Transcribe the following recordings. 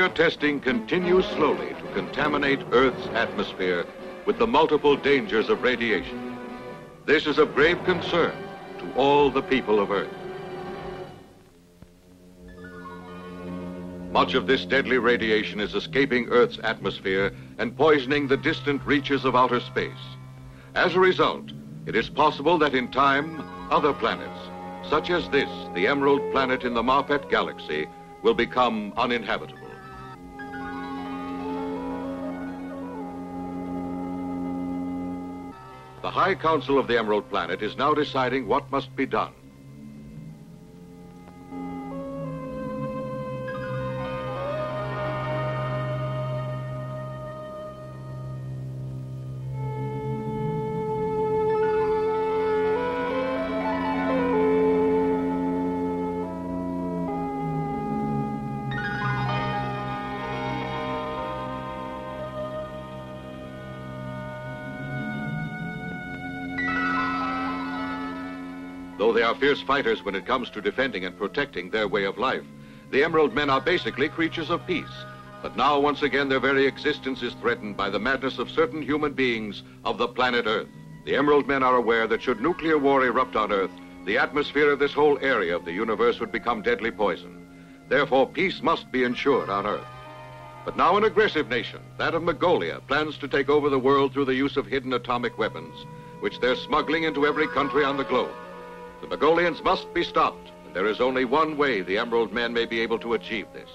Nuclear testing continues slowly to contaminate Earth's atmosphere with the multiple dangers of radiation. This is of grave concern to all the people of Earth. Much of this deadly radiation is escaping Earth's atmosphere and poisoning the distant reaches of outer space. As a result, it is possible that in time, other planets, such as this, the Emerald Planet in the Marpet Galaxy, will become uninhabitable. The High Council of the Emerald Planet is now deciding what must be done. Fierce fighters when it comes to defending and protecting their way of life, the Emerald Men are basically creatures of peace. But now, once again, their very existence is threatened by the madness of certain human beings of the planet Earth. The Emerald Men are aware that should nuclear war erupt on Earth, the atmosphere of this whole area of the universe would become deadly poison. Therefore, peace must be ensured on Earth. But now an aggressive nation, that of Mongolia, plans to take over the world through the use of hidden atomic weapons, which they're smuggling into every country on the globe. The Mongolians must be stopped, and there is only one way the Emerald Men may be able to achieve this.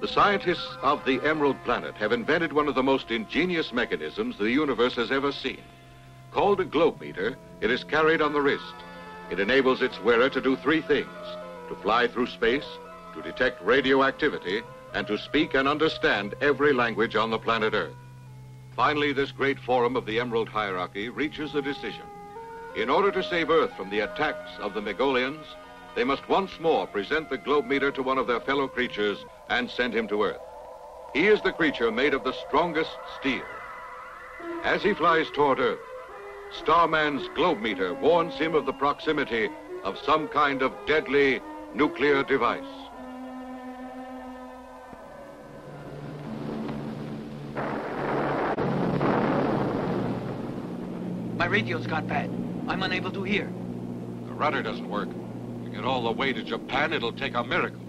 The scientists of the Emerald Planet have invented one of the most ingenious mechanisms the universe has ever seen. Called a globe meter, it is carried on the wrist. It enables its wearer to do three things, to fly through space, to detect radioactivity, and to speak and understand every language on the planet Earth. Finally, this great forum of the Emerald Hierarchy reaches a decision. In order to save Earth from the attacks of the Megolians, they must once more present the globe meter to one of their fellow creatures and send him to Earth. He is the creature made of the strongest steel. As he flies toward Earth, Starman's globe meter warns him of the proximity of some kind of deadly nuclear device. My radio's got bad. I'm unable to hear. The rudder doesn't work. To get all the way to Japan, it'll take a miracle.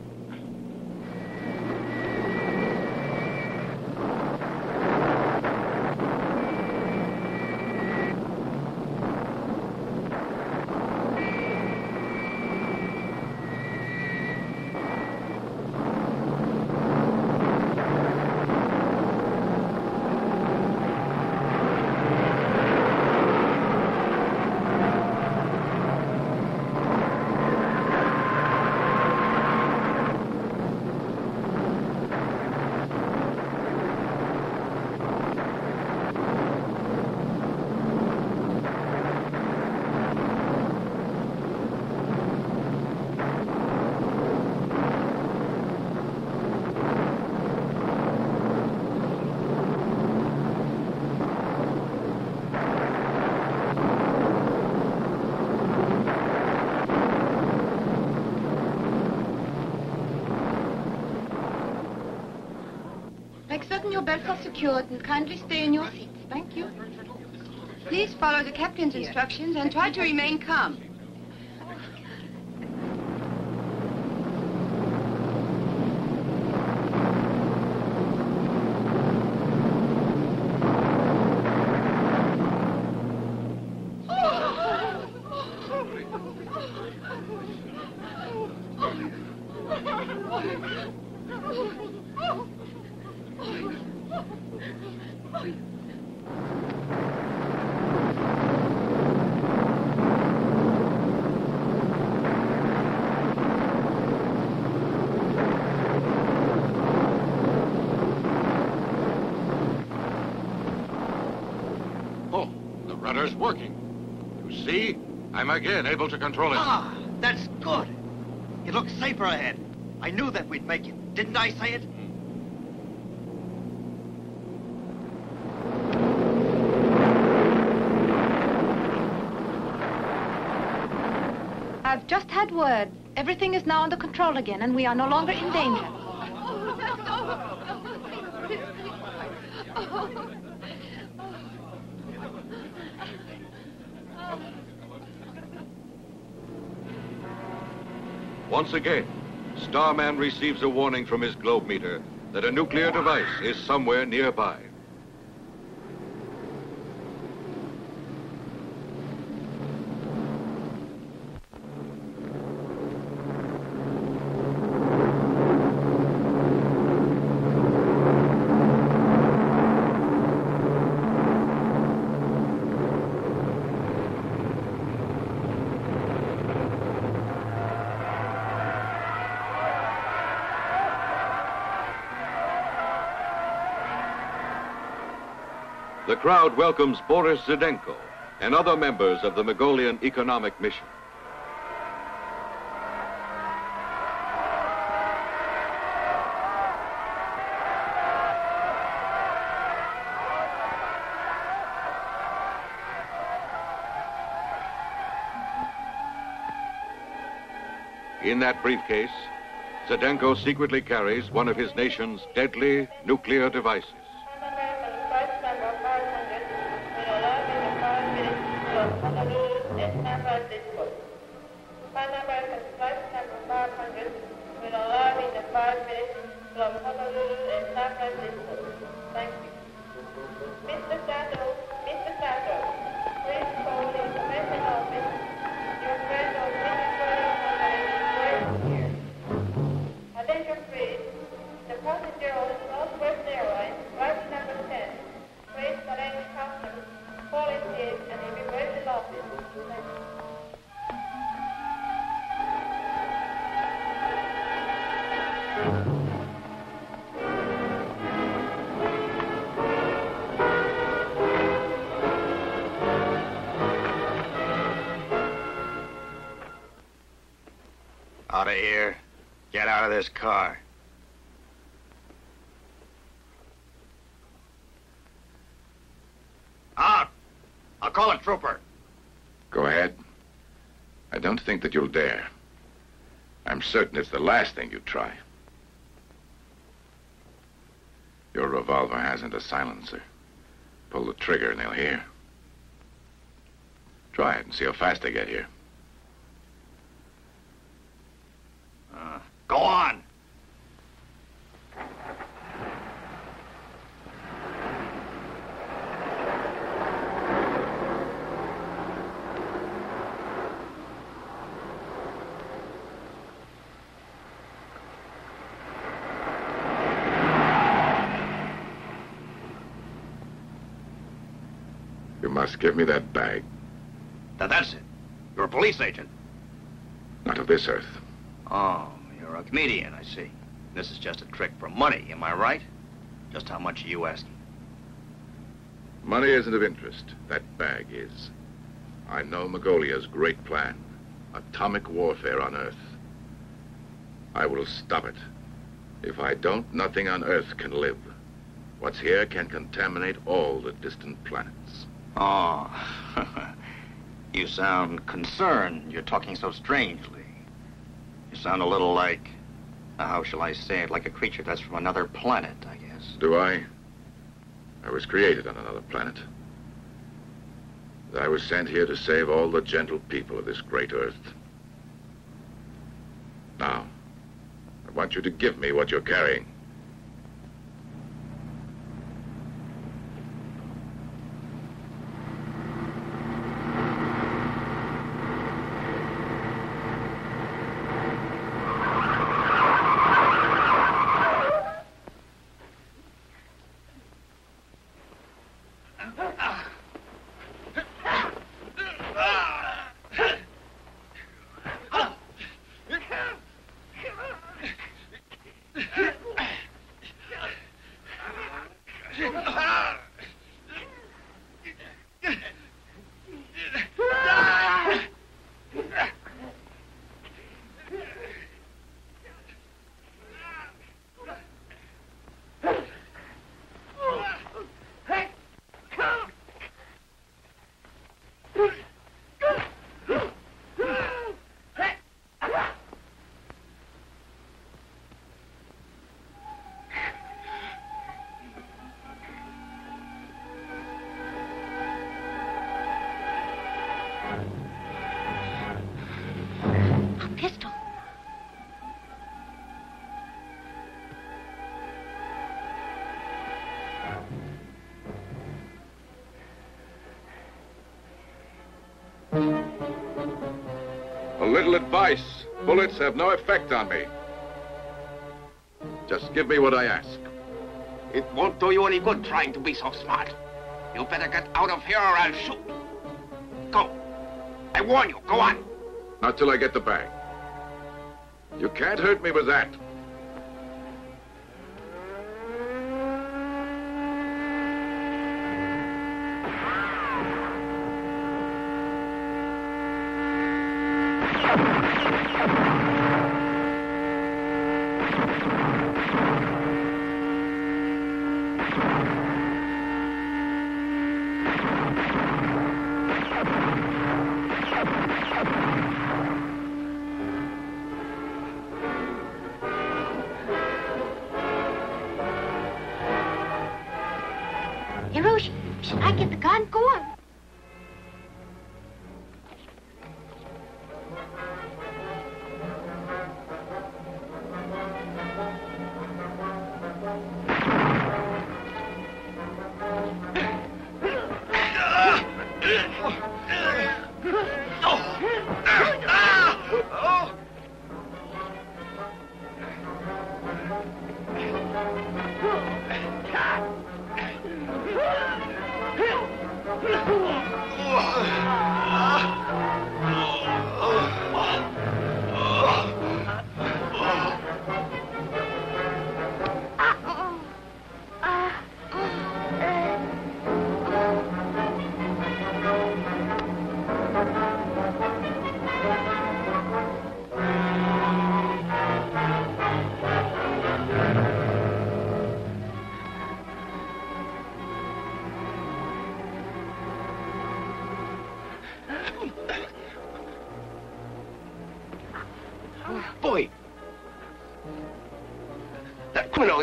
Make certain your belts are secured and kindly stay in your seats. Thank you. Please follow the captain's instructions and try to remain calm. Oh, the rudder's working. You see? I'm again able to control it. Ah, that's good. It looks safer ahead. I knew that we'd make it. Didn't I say it? I've just had word. Everything is now under control again, and we are no longer in danger. Once again, Starman receives a warning from his globe meter that a nuclear device is somewhere nearby. Crowd welcomes Boris Zdenko and other members of the Mongolian Economic Mission. In that briefcase, Zdenko secretly carries one of his nation's deadly nuclear devices. Out of here. Get out of this car. Out! I'll call a trooper. Go ahead. I don't think that you'll dare. I'm certain it's the last thing you'd try. Your revolver hasn't a silencer. Pull the trigger and they'll hear. Try it and see how fast they get here. Uh, go on. Must give me that bag. Now that's it. You're a police agent. Not of this earth. Oh, you're a comedian, I see. This is just a trick for money, am I right? Just how much are you asking? Money isn't of interest. That bag is. I know Mogolia's great plan. Atomic warfare on Earth. I will stop it. If I don't, nothing on Earth can live. What's here can contaminate all the distant planets. Oh, you sound concerned. You're talking so strangely. You sound a little like, uh, how shall I say it, like a creature that's from another planet, I guess. Do I? I was created on another planet. I was sent here to save all the gentle people of this great Earth. Now, I want you to give me what you're carrying. Advice. Bullets have no effect on me. Just give me what I ask. It won't do you any good trying to be so smart. You better get out of here or I'll shoot. Go. I warn you, go on. Not till I get the bag. You can't hurt me with that.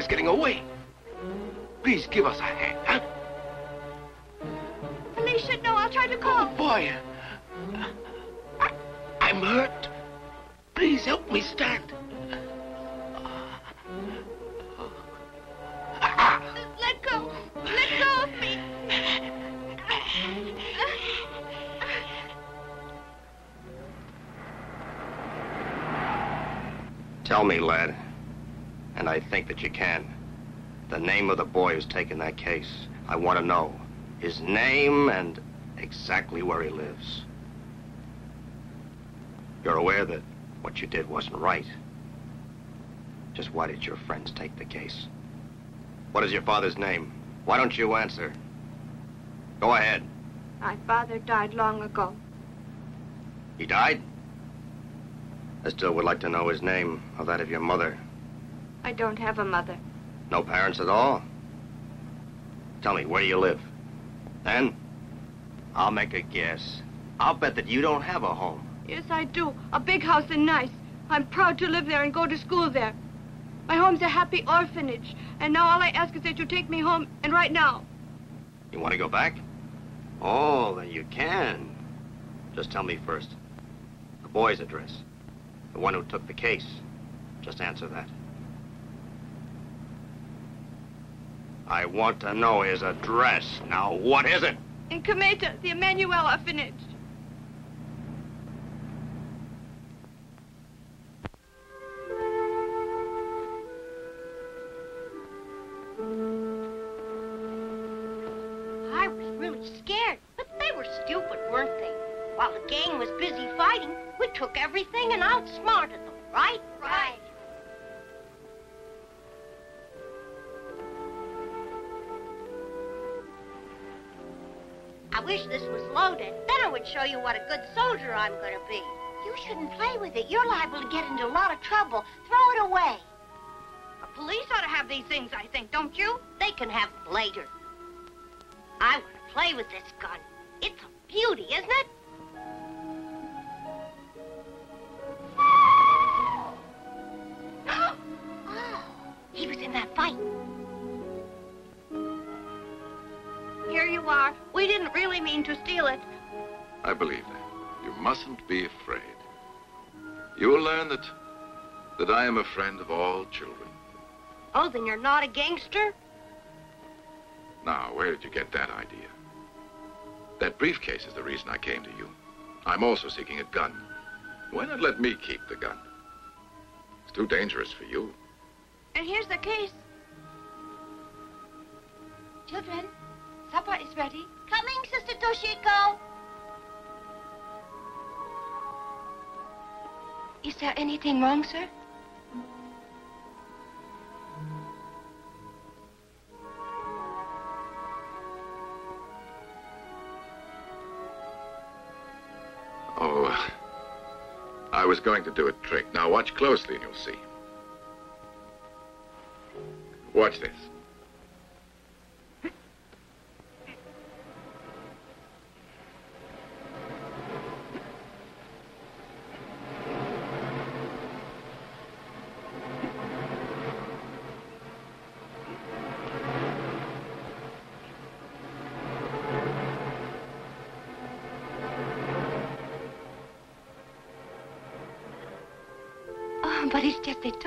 Getting away. Please give us a hand, huh? Felicia, no, I'll try to Oh, call. boy. I, I'm hurt. Please help me stand. Let go. Let go of me. Tell me, lad, and I think that you can. The name of the boy who's taken that case. I want to know his name and exactly where he lives. You're aware that what you did wasn't right. Just why did your friends take the case? What is your father's name? Why don't you answer? Go ahead. My father died long ago. He died? I still would like to know his name or that of your mother. I don't have a mother. No parents at all? Tell me, where do you live? Then, I'll make a guess. I'll bet that you don't have a home. Yes, I do. A big house and nice. I'm proud to live there and go to school there. My home's a happy orphanage, and now all I ask is that you take me home, and right now. You want to go back? Oh, then you can. Just tell me first. The boy's address. The one who took the case. Just answer that. I want to know his address. Now, what is it? In Cometa, the Emmanuel orphanage. I was really scared, but they were stupid, weren't they? While the gang was busy fighting, we took everything and outsmarted them, right? Right. Loaded. Then I would show you what a good soldier I'm going to be. You shouldn't play with it. You're liable to get into a lot of trouble. Throw it away. The police ought to have these things, I think, don't you? They can have them later. I want to play with this gun. It's a beauty, isn't it? oh, he was in that fight. Here you are. We didn't really mean to steal it. I believe that. You mustn't be afraid. You will learn that that I am a friend of all children. Oh, then you're not a gangster? Now, where did you get that idea? That briefcase is the reason I came to you. I'm also seeking a gun. Why not let me keep the gun? It's too dangerous for you. And here's the case. Children, supper is ready. Coming, Sister Toshiko. Is there anything wrong, sir? Oh, uh, I was going to do a trick. Now watch closely and you'll see. Watch this.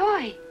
Toy.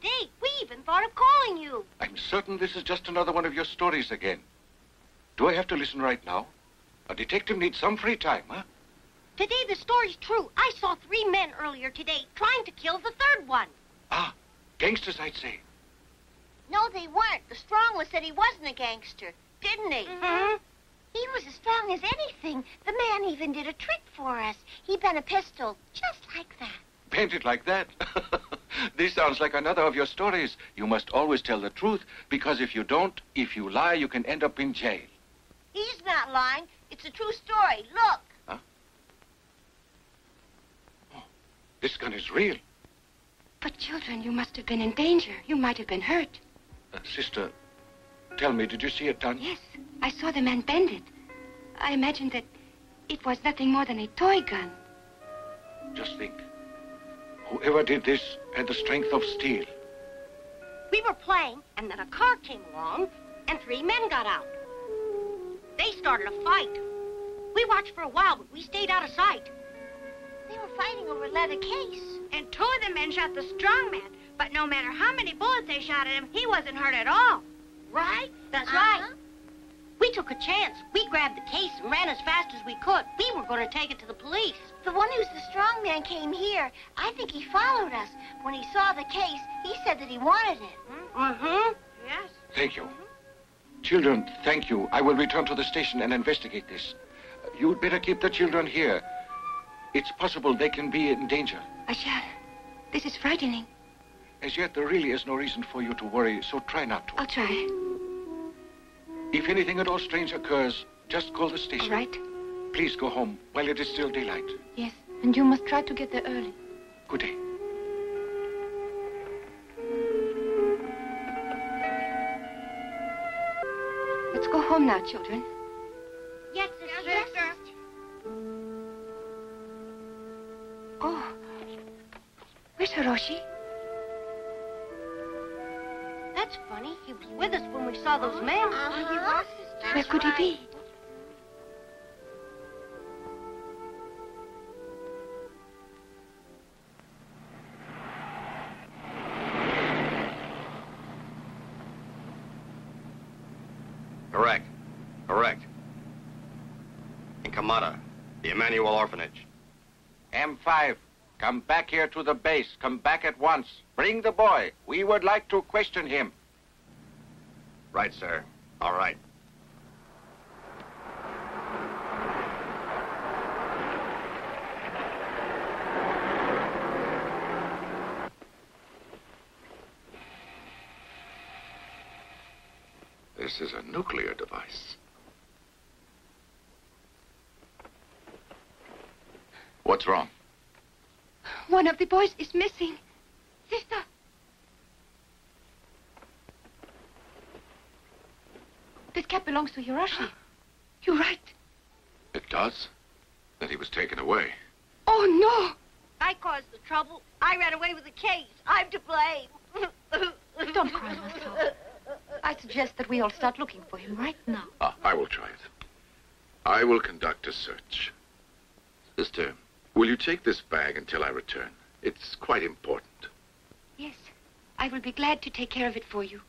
Today. We even thought of calling you. I'm certain this is just another one of your stories again. Do I have to listen right now? A detective needs some free time, huh? Today the story's true. I saw three men earlier today trying to kill the third one. Ah, gangsters, I'd say. No, they weren't. The strong one said he wasn't a gangster, didn't he? Mm-hmm. He was as strong as anything. The man even did a trick for us. He bent a pistol just like that. Bent it like that. this sounds like another of your stories. You must always tell the truth, because if you don't, if you lie, you can end up in jail. He's not lying. It's a true story. Look. Huh? This gun is real. But, children, you must have been in danger. You might have been hurt. Uh, sister, tell me, did you see it done? Yes, I saw the man bend it. I imagined that it was nothing more than a toy gun. Just think. Whoever did this had the strength of steel. We were playing, and then a car came along, and three men got out. They started a fight. We watched for a while, but we stayed out of sight. They were fighting over a leather case. And two of the men shot the strong man. But no matter how many bullets they shot at him, he wasn't hurt at all. Right? That's Uh-huh. right. We took a chance. We grabbed the case and ran as fast as we could. We were going to take it to the police. The one who's the strong man came here. I think he followed us. When he saw the case, he said that he wanted it. Mm-hmm. Yes. Thank you. Children, thank you. I will return to the station and investigate this. You'd better keep the children here. It's possible they can be in danger. I shall. This is frightening. As yet, there really is no reason for you to worry, so try not to. I'll try. If anything at all strange occurs, just call the station. right? Please go home while it is still daylight. Yes. And you must try to get there early. Good day. Let's go home now, children. Yes, sister. Oh. Where's Hiroshi? That's funny. He was with us when we saw those men. Uh-huh. Where could he be? Correct. Correct. In Kamada, the Emmanuel Orphanage. M5, come back here to the base. Come back at once. Bring the boy. We would like to question him. Right, sir. All right. This is a nuclear device. What's wrong? One of the boys is missing. Sister, This cap belongs to Hiroshi. You're right. It does? Then he was taken away. Oh, no. I caused the trouble. I ran away with the case. I'm to blame. Don't cry, Marcel. I suggest that we all start looking for him right now. Ah, I will try it. I will conduct a search. Sister, will you take this bag until I return? It's quite important. Yes. I will be glad to take care of it for you.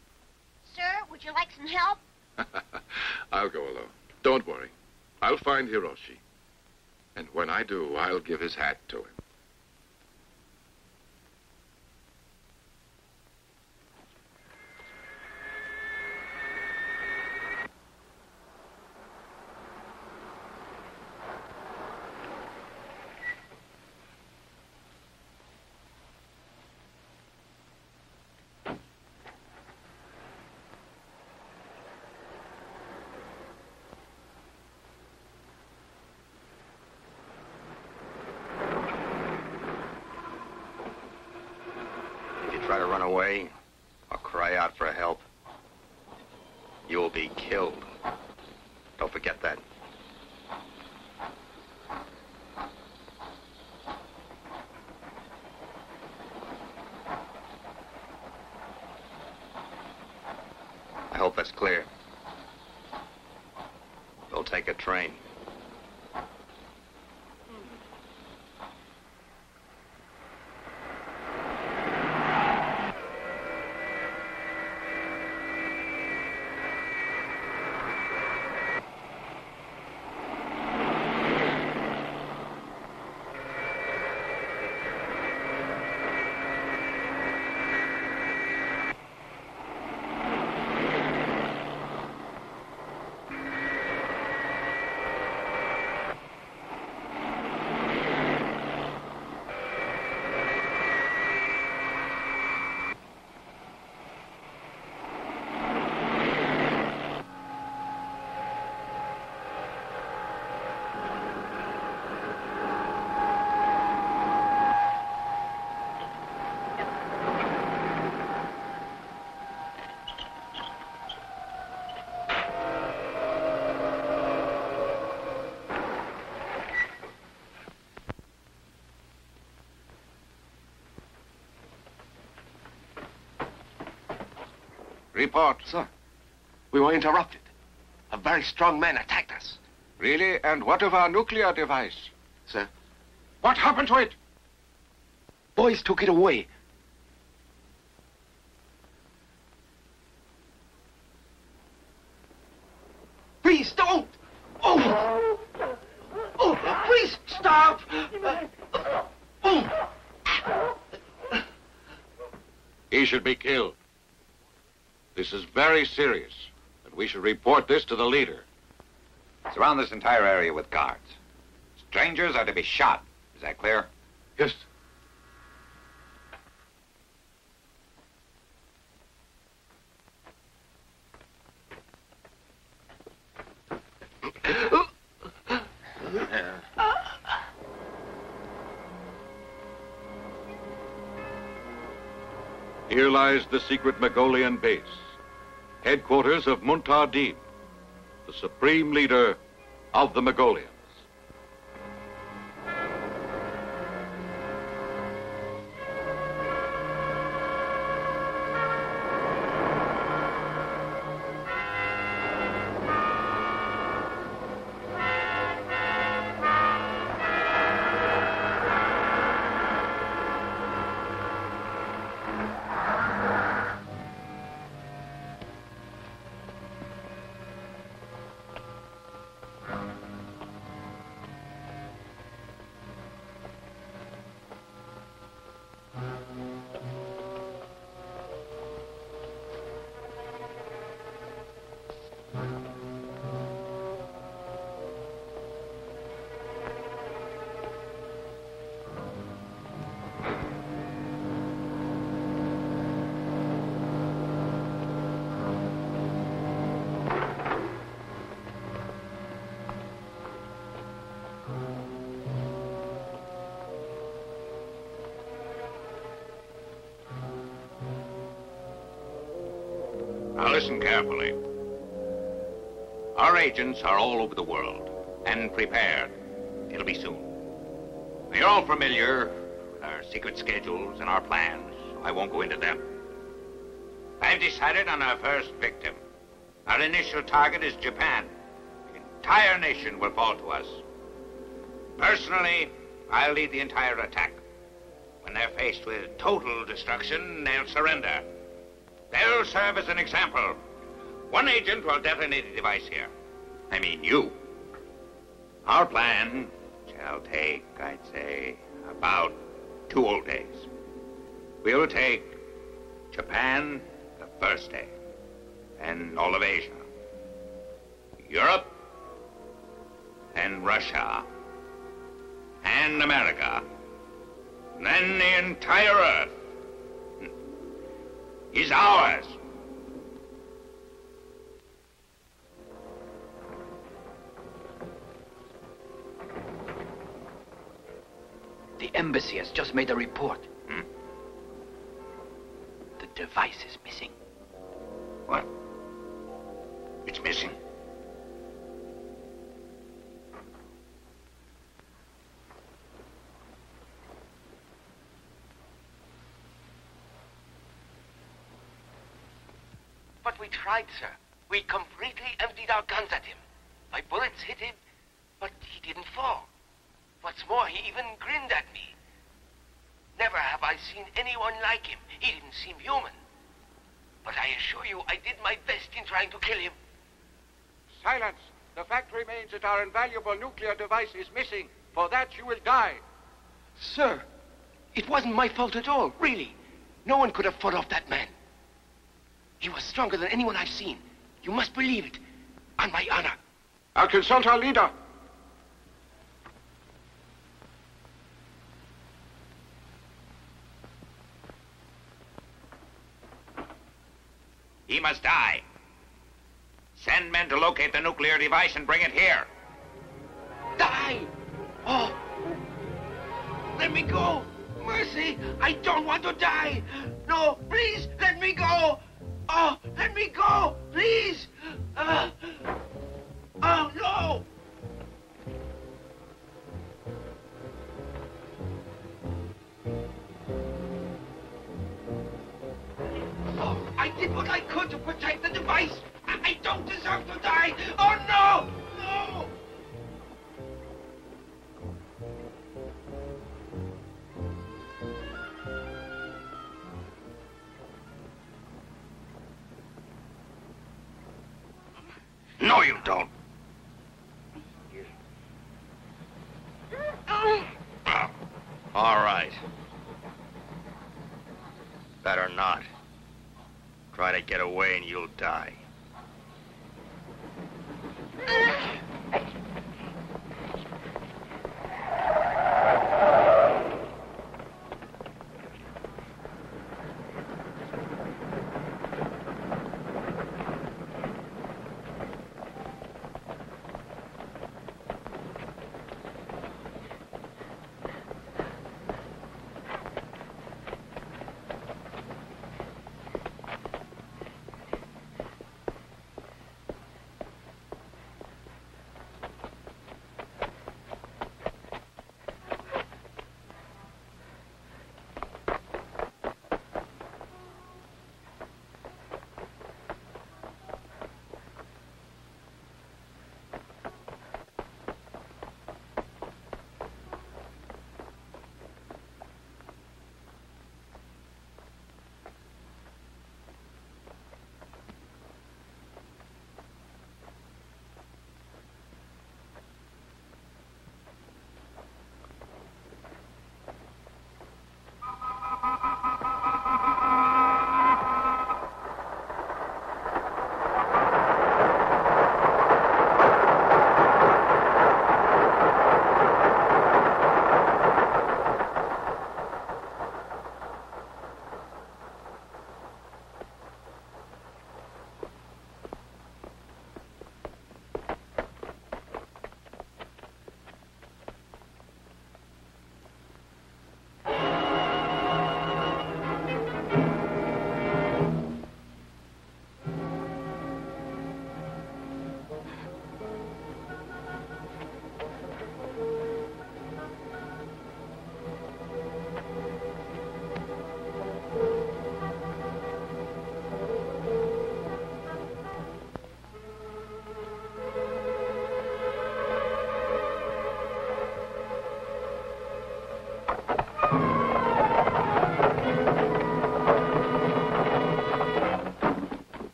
Sir, would you like some help? I'll go alone. Don't worry. I'll find Hiroshi. And when I do, I'll give his hat to him. If you try to run away or cry out for help, you will be killed. Don't forget that. I hope that's clear. We'll take a train. Report. Sir, we were interrupted. A very strong man attacked us. Really? And what of our nuclear device? Sir, What happened to it? boys took it away. Please don't! Oh! Oh, please stop! Oh! He should be killed. Very serious, and we should report this to the leader. Surround this entire area with guards. Strangers are to be shot. Is that clear? Yes. Here lies the secret Mongolian base, headquarters of Muntar Din, the supreme leader of the Mongolians. Our agents are all over the world and prepared. It'll be soon. You're all familiar with our secret schedules and our plans. I won't go into them. I've decided on our first victim. Our initial target is Japan. The entire nation will fall to us. Personally, I'll lead the entire attack. When they're faced with total destruction, they'll surrender. They'll serve as an example. One agent will detonate a device here. I mean you. Our plan shall take, I'd say, about two old days. We'll take Japan the first day, and all of Asia, Europe, and Russia, and America, and then the entire Earth hmm. is ours. Embassy has just made a report. Hmm? The device is missing. What? It's missing. But we tried, sir. We completely emptied our guns at him. My bullets hit him, but he didn't fall. What's more, he even grinned at me. Never have I seen anyone like him. He didn't seem human. But I assure you, I did my best in trying to kill him. Silence! The fact remains that our invaluable nuclear device is missing. For that you will die. Sir, it wasn't my fault at all, really. No one could have fought off that man. He was stronger than anyone I've seen. You must believe it. On my honor. I'll consult our leader. He must die. Send men to locate the nuclear device and bring it here. Die! Oh! Let me go! Mercy! I don't want to die! No, please, let me go! Oh, let me go! Please! Uh, oh, no! Protect the device! I, I don't deserve to die! Oh, no! No! No, you don't. All right. Better not. Try to get away and you'll die.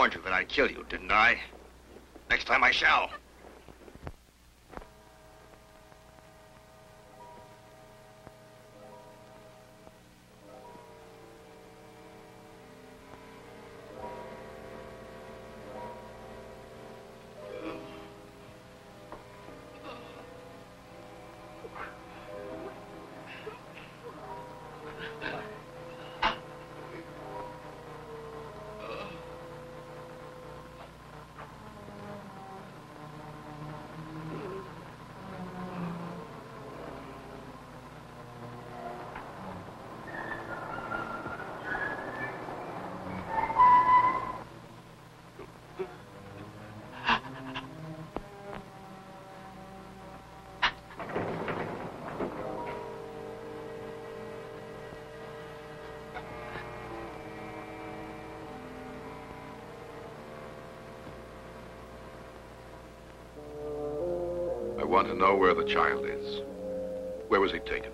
Warned you that I'd kill you, didn't I? Next time I shall. Know where the child is. Where was he taken?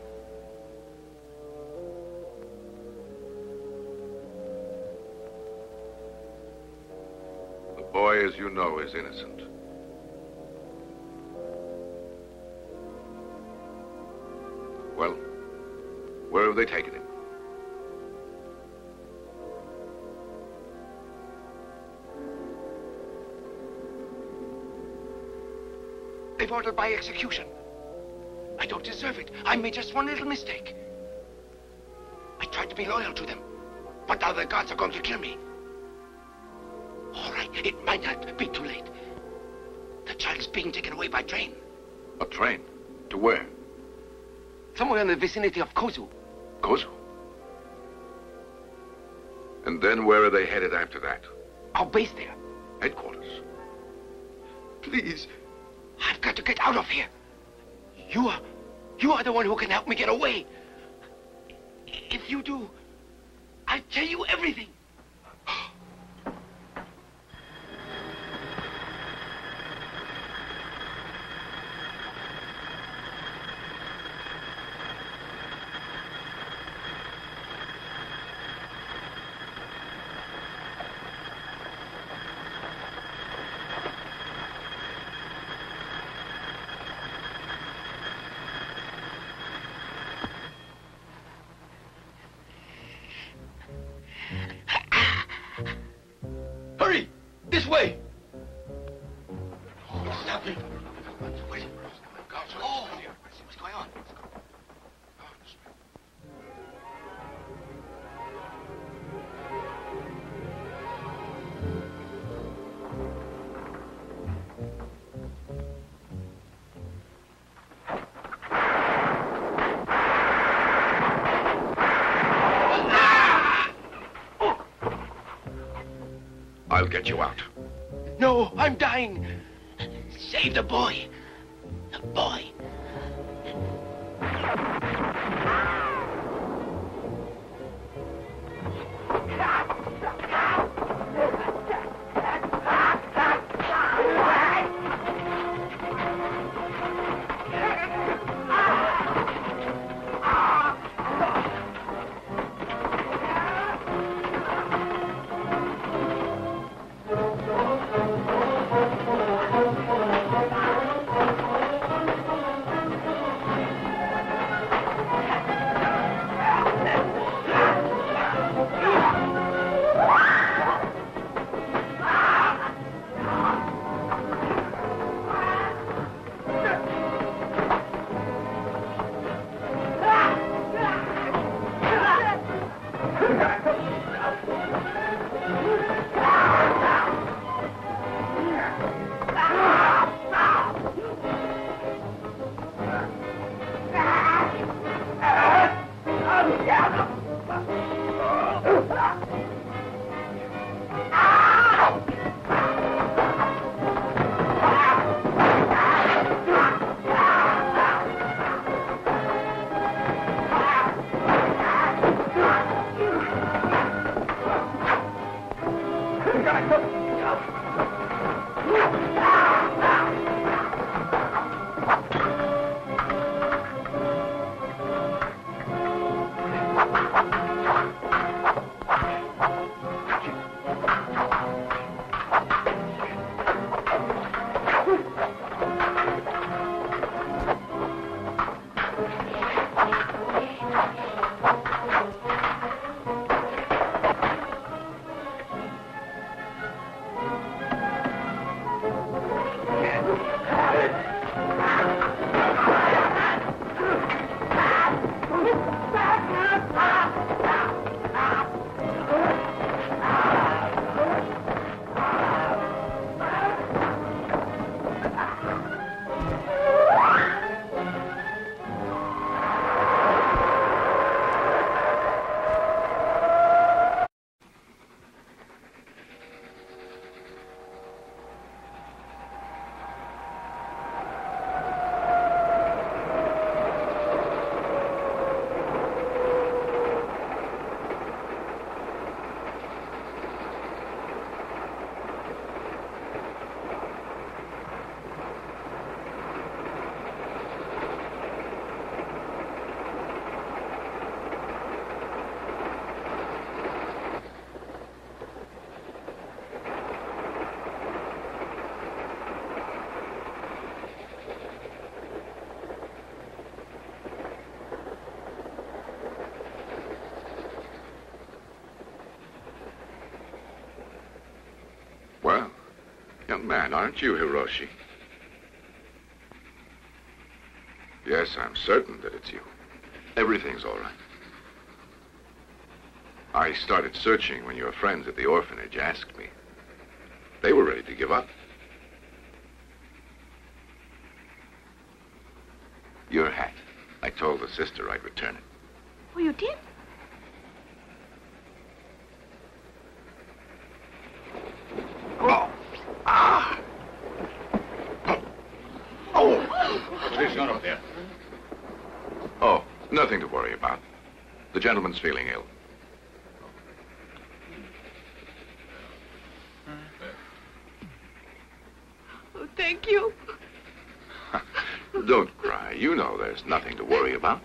The boy, as you know, is innocent. Well, where have they taken him? They've ordered my execution. I don't deserve it. I made just one little mistake. I tried to be loyal to them, but now the gods are going to kill me. All right, it might not be too late. The child's being taken away by train. A train? To where? Somewhere in the vicinity of Kozu. Kozu? And then where are they headed after that? Our base there. Headquarters. Please, I've got to get out of here. You are, you are the one who can help me get away. If you do, I'll tell you everything. Get you out. No, I'm dying. Save the boy. Aren't you, Hiroshi? Yes, I'm certain that it's you. Everything's all right. I started searching when your friends at the orphanage asked me. They were ready to give up. Your hat. I told the sister I'd return it. Oh, you did? Oh! Ah! Oh! What's this gun up there? Oh, nothing to worry about. The gentleman's feeling ill. Oh, thank you. Don't cry. You know there's nothing to worry about.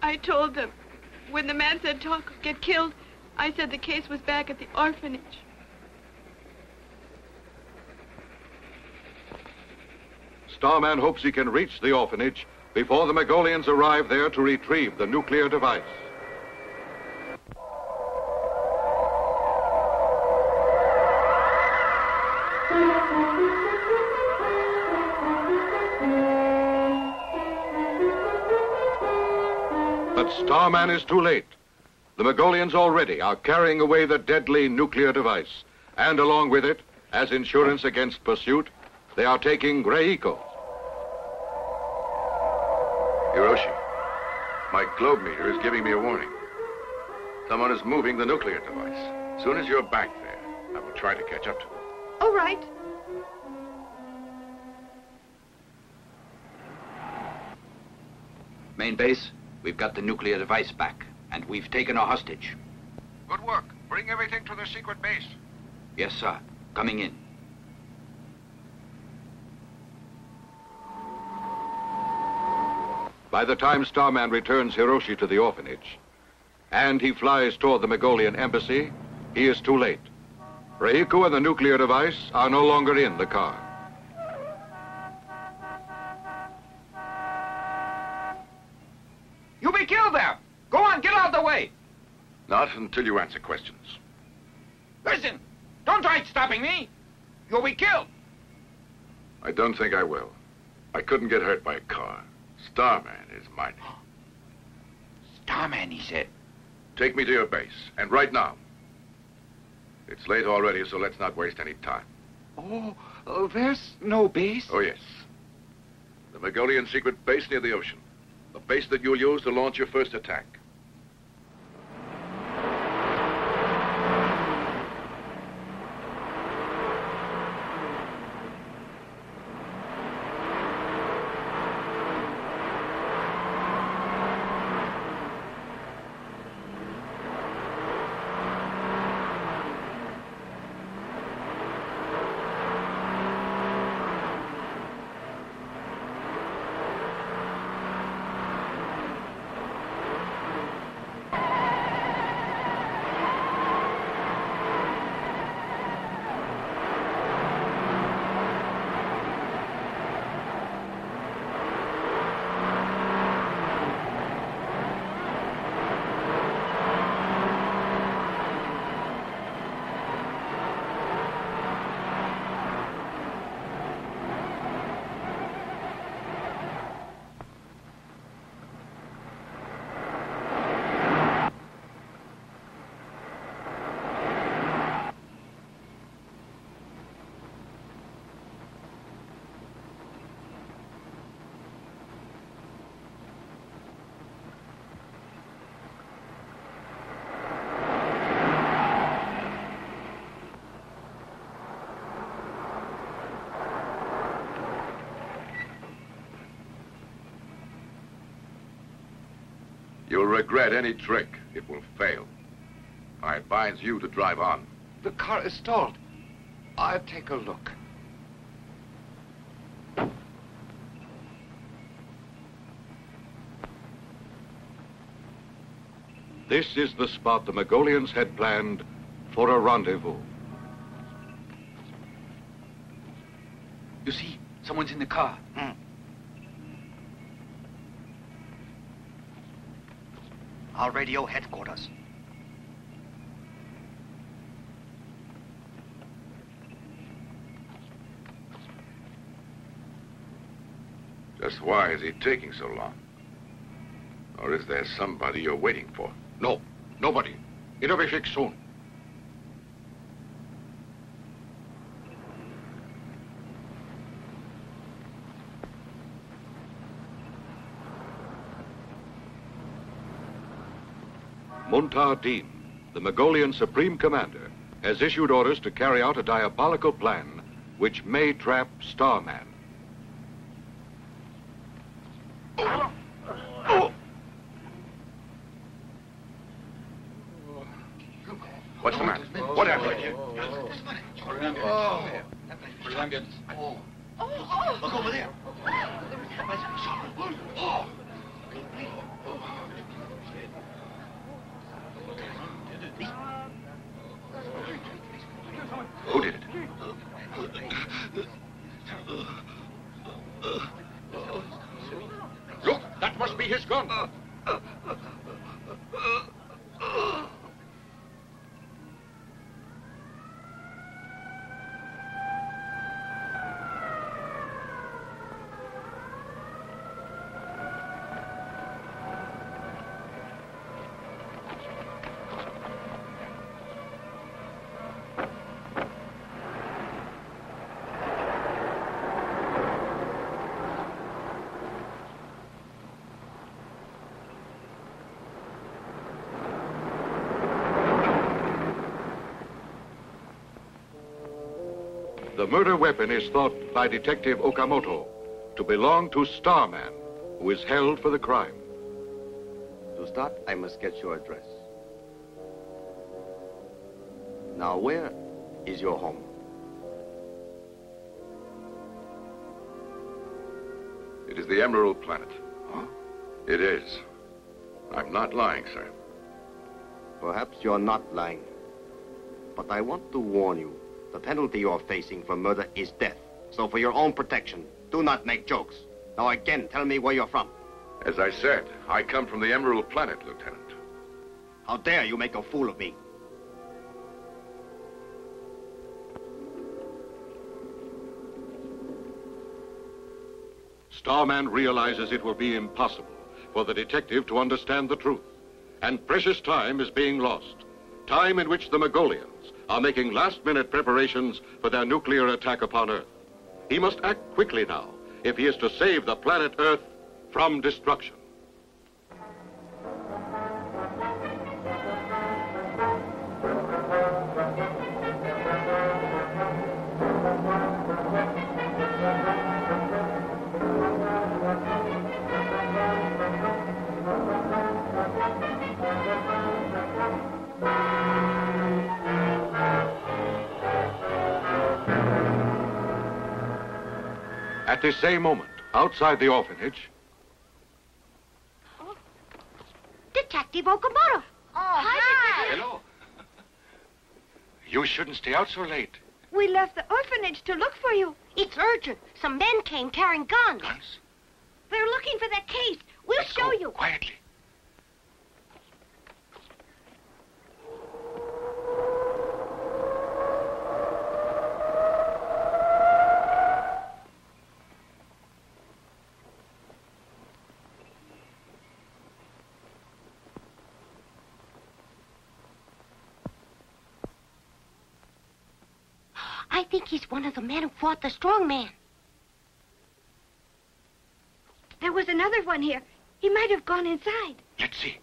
I told them. When the man said Talk could get killed, I said the case was back at the orphanage. Starman hopes he can reach the orphanage before the Megolians arrive there to retrieve the nuclear device. But Starman is too late. The Megolians already are carrying away the deadly nuclear device. And along with it, as insurance against pursuit, they are taking Reiko. Hiroshi, my globe meter is giving me a warning. Someone is moving the nuclear device. As soon as you're back there, I will try to catch up to them. All right. Main base, we've got the nuclear device back, and we've taken a hostage. Good work. Bring everything to the secret base. Yes, sir. Coming in. By the time Starman returns Hiroshi to the orphanage, and he flies toward the Megolian embassy, he is too late. Reiko and the nuclear device are no longer in the car. You'll be killed there! Go on, get out of the way! Not until you answer questions. Listen! Don't try stopping me! You'll be killed! I don't think I will. I couldn't get hurt by a car. Starman is mine. Oh. Starman, he said. Take me to your base, and right now. It's late already, so let's not waste any time. Oh, oh, there's no base? Oh, yes. The Megolian secret base near the ocean. The base that you'll use to launch your first attack. You'll regret any trick. It will fail. I advise you to drive on. The car is stalled. I'll take a look. This is the spot the Megolians had planned for a rendezvous. You see, someone's in the car. Hmm. I'll radio headquarters. Just why is he taking so long? Or is there somebody you're waiting for? No, nobody. It'll be fixed soon. Muntar Din, the Mongolian Supreme Commander, has issued orders to carry out a diabolical plan which may trap Starman. What's the matter? What happened? Look over there. Who did it? Look, that must be his gun. The murder weapon is thought by Detective Okamoto to belong to Starman, who is held for the crime. To start, I must get your address. Now, where is your home? It is the Emerald Planet. Huh? It is. I'm not lying, sir. Perhaps you're not lying. But I want to warn you. The penalty you're facing for murder is death. So for your own protection, do not make jokes. Now again, tell me where you're from. As I said, I come from the Emerald Planet, Lieutenant. How dare you make a fool of me? Starman realizes it will be impossible for the detective to understand the truth. And precious time is being lost. Time in which the Mongolians are making last-minute preparations for their nuclear attack upon Earth. He must act quickly now if he is to save the planet Earth from destruction. At this same moment, outside the orphanage, oh. Detective Okamoto. Oh, hi. Hello. You shouldn't stay out so late. We left the orphanage to look for you. It's urgent. Some men came carrying guns. Guns? They're looking for that case. We'll Let's show go. you. Quietly. I think he's one of the men who fought the strong man. There was another one here. He might have gone inside. Let's see.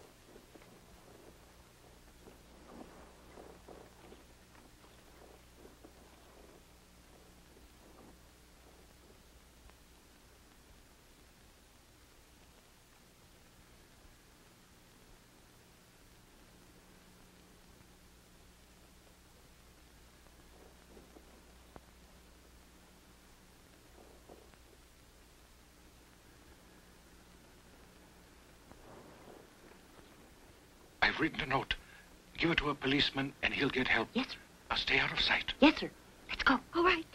I've written a note. Give it to a policeman and he'll get help. Yes, sir. Now stay out of sight. Yes, sir. Let's go. All right.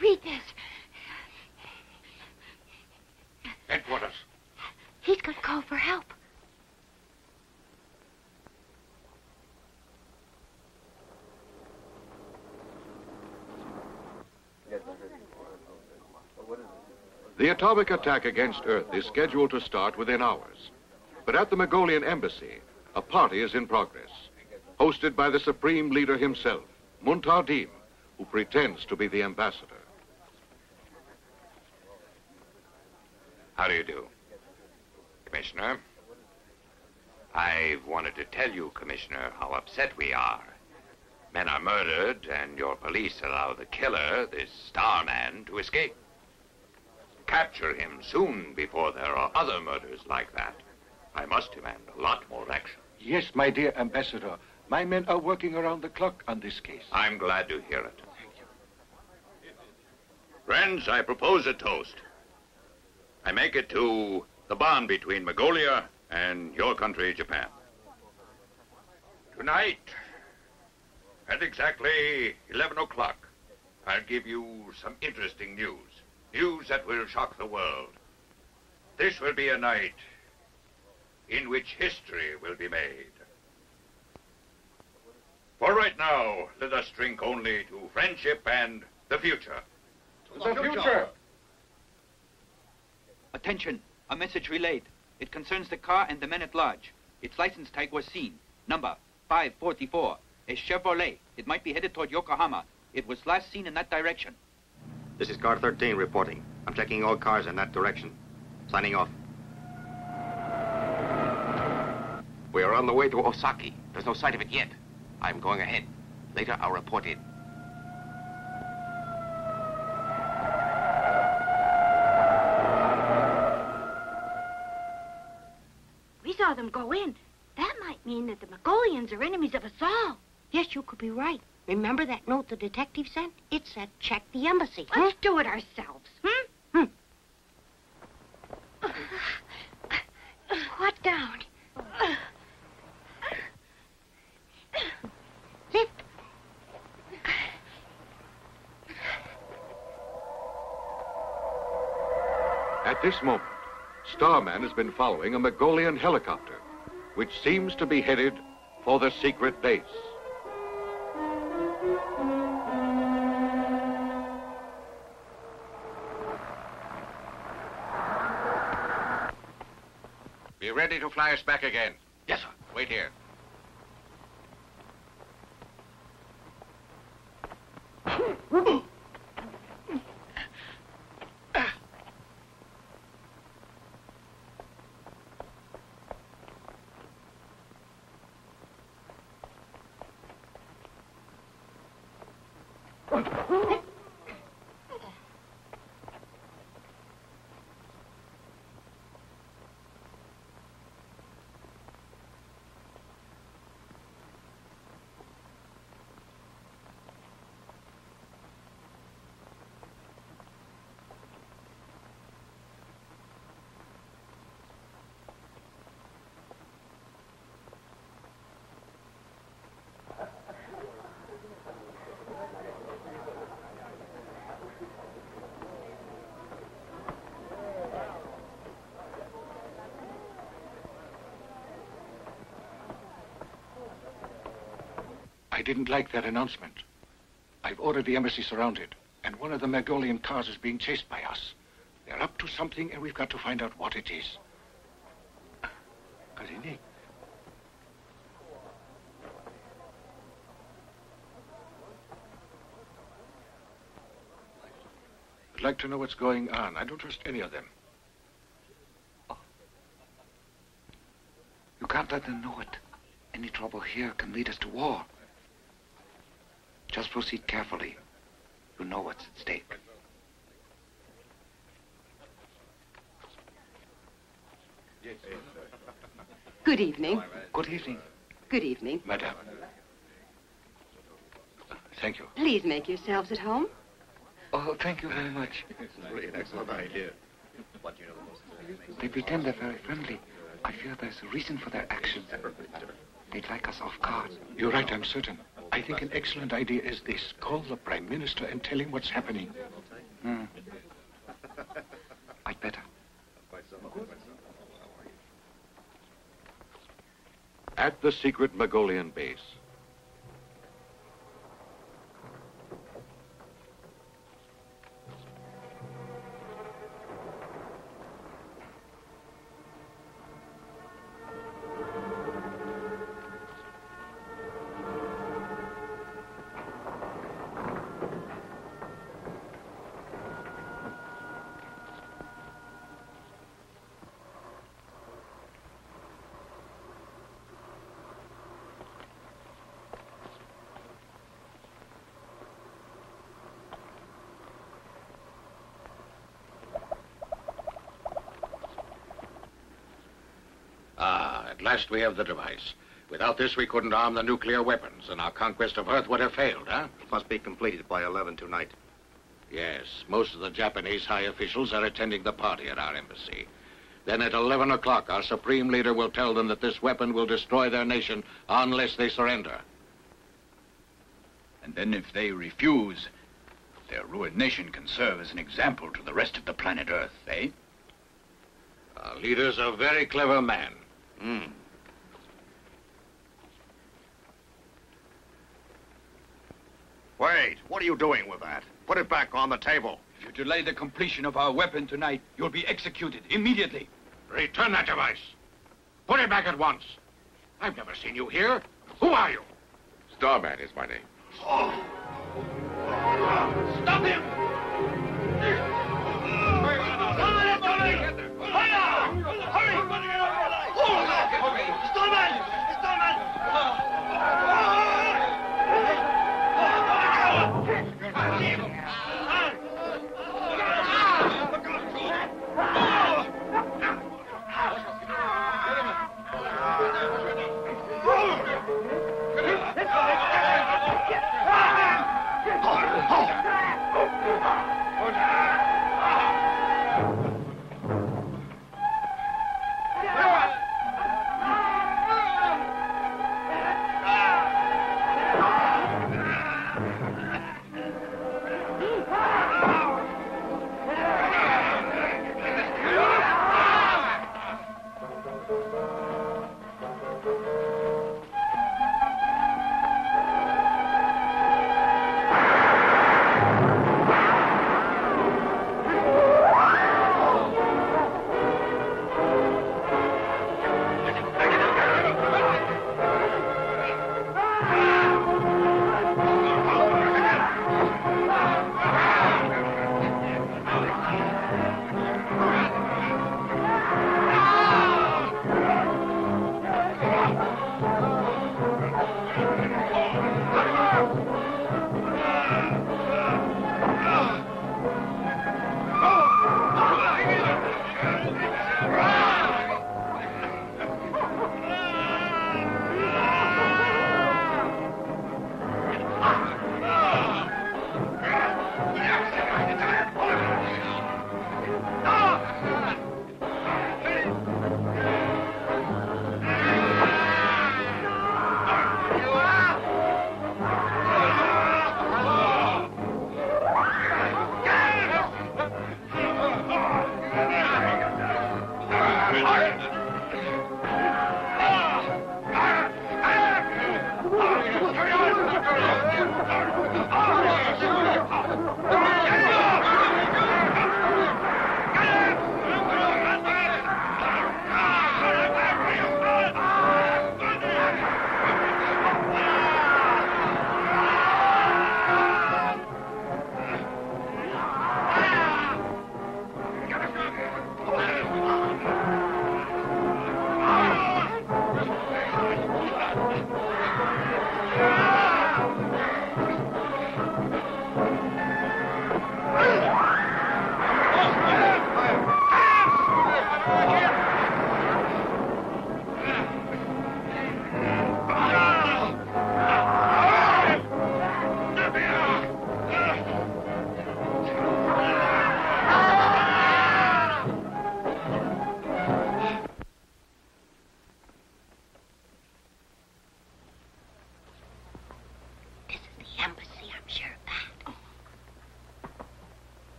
Read this. Headquarters. He's going to call for help. The atomic attack against Earth is scheduled to start within hours. But at the Mongolian embassy, a party is in progress, hosted by the supreme leader himself, Muntardim, who pretends to be the ambassador. How do you do? Commissioner? I've wanted to tell you, Commissioner, how upset we are. Men are murdered, and your police allow the killer, this Starman, to escape. Capture him soon before there are other murders like that. I must demand a lot more action. Yes, my dear ambassador. My men are working around the clock on this case. I'm glad to hear it. Thank you. Friends, I propose a toast. I make it to the bond between Mongolia and your country, Japan. Tonight, at exactly 11 o'clock, I'll give you some interesting news. News that will shock the world. This will be a night in which history will be made. For right now, let us drink only to friendship and the future. The future! Attention, a message relayed. It concerns the car and the men at large. Its license tag was seen. Number 544. A Chevrolet. It might be headed toward Yokohama. It was last seen in that direction. This is car 13 reporting. I'm checking all cars in that direction. Signing off. We are on the way to Osaki. There's no sight of it yet. I'm going ahead. Later, I'll report in. Them go in. That might mean that the Mongolians are enemies of us all. Yes, you could be right. Remember that note the detective sent? It said check the embassy. Let's do it ourselves. Hmm. Hmm? Squat down. Lift. At this moment, Starman has been following a Mongolian helicopter, which seems to be headed for the secret base. Be ready to fly us back again. Yes, sir. Wait here. I didn't like that announcement. I've ordered the embassy surrounded, and one of the Mongolian cars is being chased by us. They're up to something, and we've got to find out what it is. Kalini, I'd like to know what's going on. I don't trust any of them. You can't let them know it. Any trouble here can lead us to war. Just proceed carefully. You know what's at stake. Good evening. Good evening, Good evening. Madame. Thank you. Please make yourselves at home. Oh, thank you very much. This is really an excellent idea. They pretend they're very friendly. I fear there's a reason for their actions. They'd like us off guard. You're right, I'm certain. I think an excellent idea is this. Call the Prime Minister and tell him what's happening. Mm. I'd better. At the secret Mongolian base, last we have the device. Without this, we couldn't arm the nuclear weapons, and our conquest of Earth would have failed, huh? It must be completed by 11 tonight. Yes, most of the Japanese high officials are attending the party at our embassy. Then at 11 o'clock, our supreme leader will tell them that this weapon will destroy their nation unless they surrender. And then if they refuse, their ruined nation can serve as an example to the rest of the planet Earth, eh? Our leader's a very clever man. Hmm. Wait, what are you doing with that? Put it back on the table. If you delay the completion of our weapon tonight, you'll be executed immediately. Return that device. Put it back at once. I've never seen you here. Who are you? Starman is my name. Stop him! This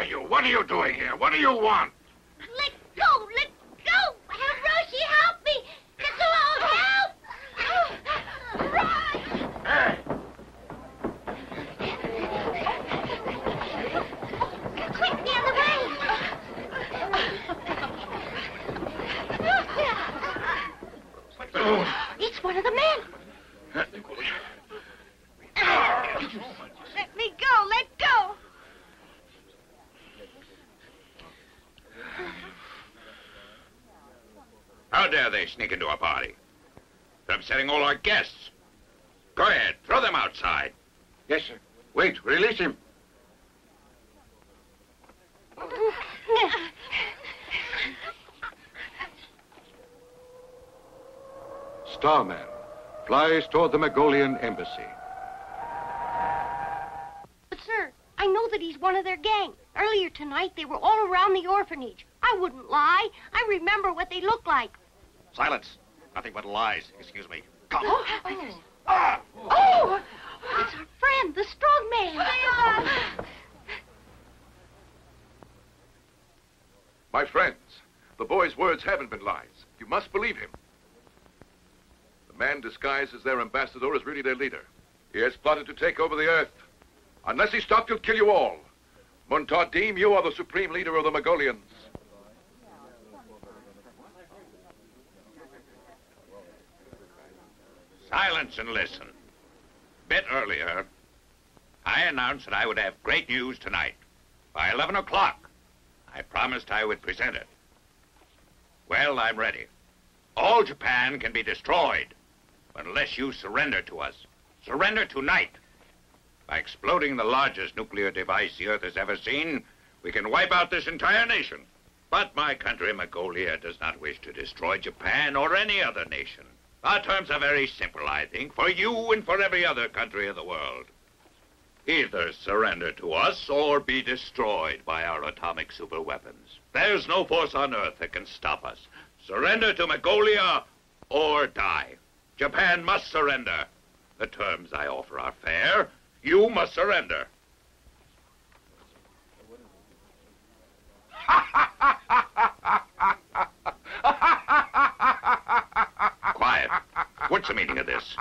are you? What are you doing here? What do you want? Let dare they sneak into a party? They're upsetting all our guests. Go ahead, throw them outside. Yes, sir. Wait, release him. Starman flies toward the Mongolian embassy. But, sir, I know that he's one of their gang. Earlier tonight, they were all around the orphanage. I wouldn't lie. I remember what they looked like. Silence. Nothing but lies. Excuse me. Come. Oh, oh, it's our friend, the strong man. My friends, the boy's words haven't been lies. You must believe him. The man disguised as their ambassador is really their leader. He has plotted to take over the earth. Unless he stops, he'll kill you all. Muntadim, you are the supreme leader of the Mongolians. Silence and listen. A Bit earlier, I announced that I would have great news tonight. By 11 o'clock, I promised I would present it. Well, I'm ready. All Japan can be destroyed unless you surrender to us. Surrender tonight. By exploding the largest nuclear device the Earth has ever seen, we can wipe out this entire nation. But my country, Mongolia, does not wish to destroy Japan or any other nation. Our terms are very simple, I think, for you and for every other country in the world. Either surrender to us or be destroyed by our atomic superweapons. There's no force on Earth that can stop us. Surrender to Mongolia or die. Japan must surrender. The terms I offer are fair. You must surrender. What's the meaning of this?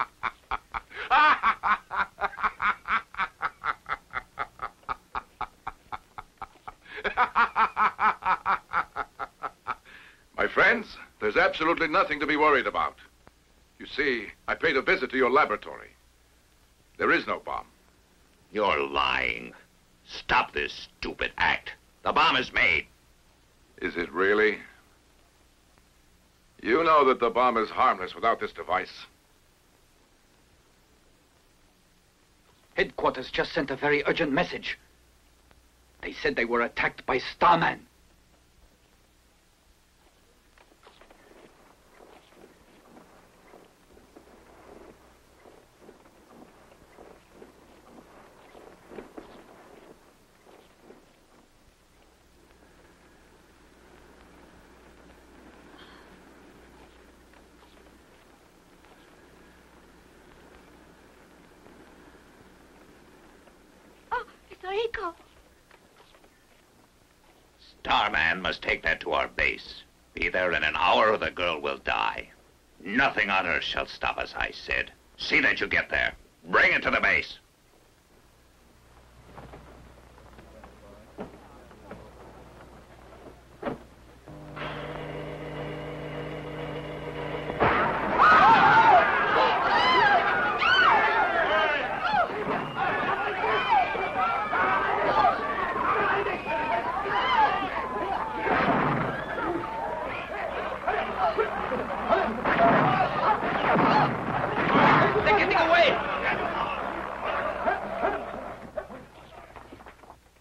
My friends, there's absolutely nothing to be worried about. You see, I paid a visit to your laboratory. There is no bomb. You're lying. Stop this stupid act. The bomb is made. Is it really? You know that the bomb is harmless without this device. Headquarters just sent a very urgent message. They said they were attacked by Starman. Aiko. Starman must take that to our base. Be there in an hour or the girl will die. Nothing on earth shall stop us, I said. See that you get there. Bring it to the base. They're getting away!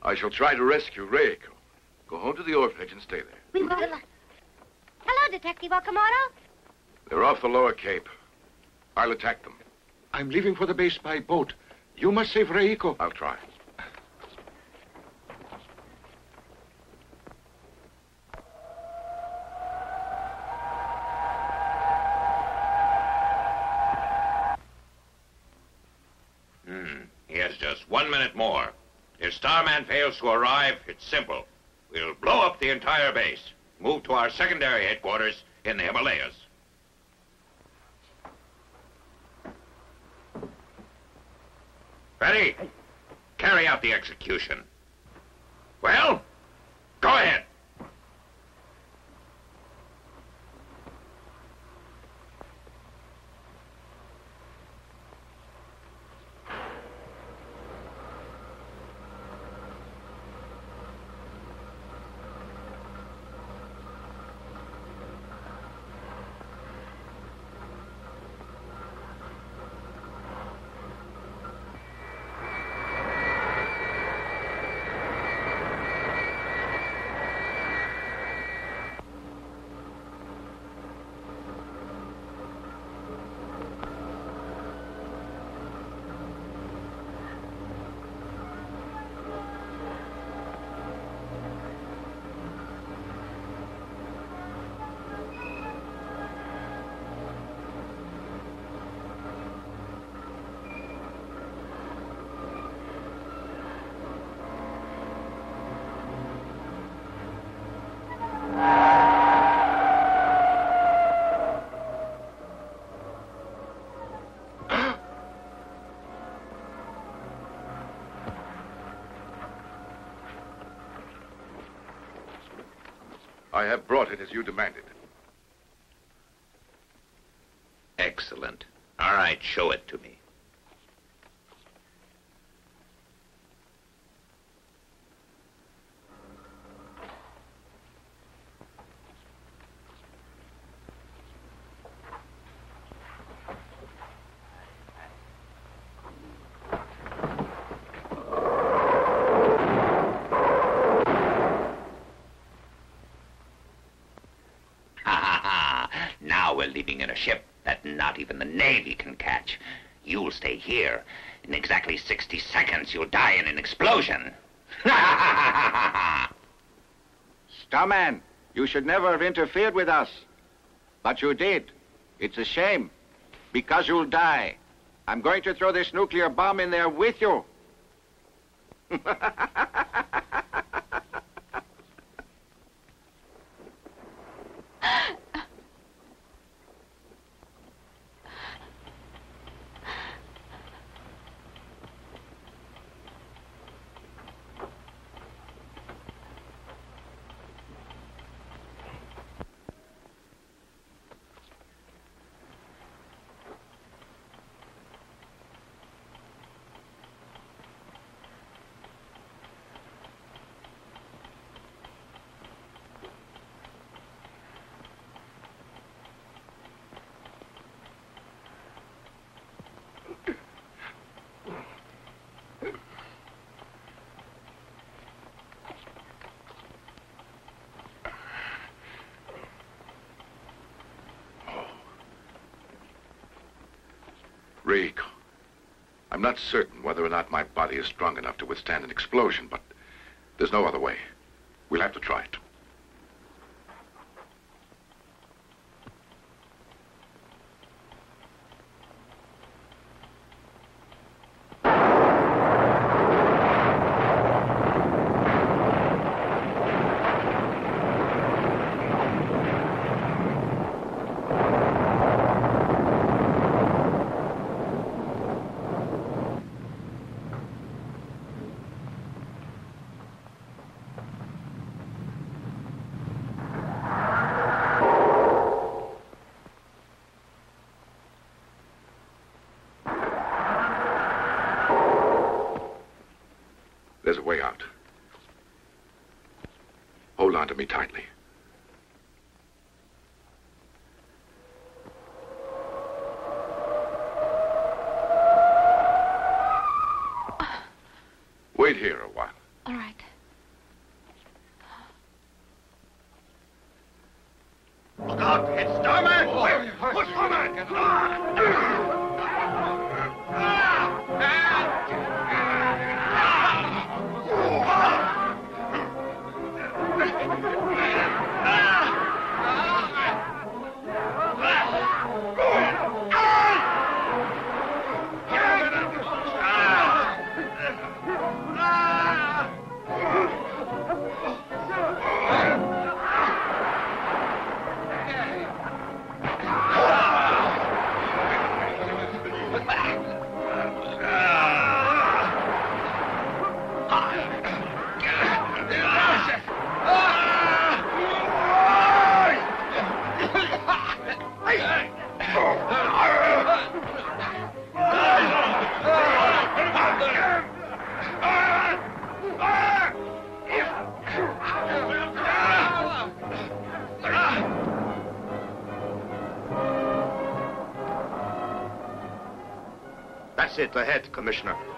I shall try to rescue Reiko. Go home to the orphanage and stay there. We will. Hello, Detective Okamoto. They're off the lower cape. I'll attack them. I'm leaving for the base by boat. You must save Reiko. I'll try. Hmm. He has just one minute more. If Starman fails to arrive, it's simple. We'll blow up the entire base. Move to our secondary headquarters in the Himalayas. Ready? Carry out the execution. Well, go ahead. I have brought it as you demanded. Excellent. All right, show it to me. Ha ha ha! Now we're leaving in a ship that not even the Navy You'll stay here. In exactly 60 seconds, you'll die in an explosion. Starman, you should never have interfered with us. But you did. It's a shame. Because you'll die. I'm going to throw this nuclear bomb in there with you. Rico. I'm not certain whether or not my body is strong enough to withstand an explosion, but there's no other way. We'll have to try it. There's a way out. Hold on to me tightly. That's it, ahead, Commissioner.